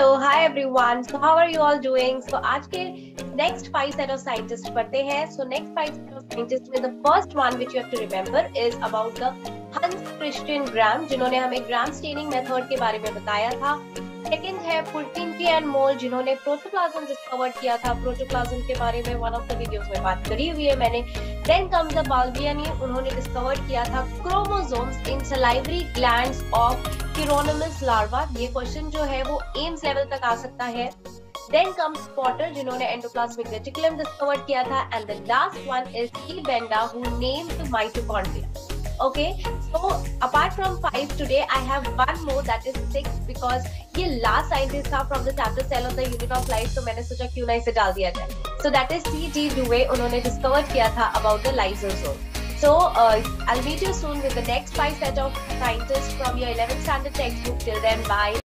Hello hi everyone so how are you all doing so आज के next five set of scientist पढ़ते हैं so next five set of scientist में the first one which you have to remember is about the Hans Christian Gram जिन्होंने हमें gram staining method के बारे में बताया था सेकंड है पुल्टिंटी एंड मोल जिन्होंने प्रोटोप्लाज्म डिस्कवर किया था। प्रोटोप्लाज्म के बारे में वन ऑफ़ द वीडियोस में बात करी हुई है मैंने। देन कम्स द बाल्बियानी उन्होंने डिस्कवर किया था chromosomes in salivary glands of Chironomus larva ये क्वेश्चन जो है वो एम्स लेवल तक आ सकता है। देन कम्स पॉटर जिन्होंने एंडोप्लाज्मिक रेटिकुलम डिस्कवर किया था। And the last one is E Benda who named mitochondria okay so apart from five today I have one more that is six because ये last scientist था from the chapter cell of the unit of life तो मैंने सोचा क्यों ना इसे डाल दिया जाए सो दैट इज़ सी जी डूवे उन्होंने डिस्कवर किया था about the life of zone So uh, I'll meet you soon with the next five set of scientists from your 11th standard textbook. Till then, bye.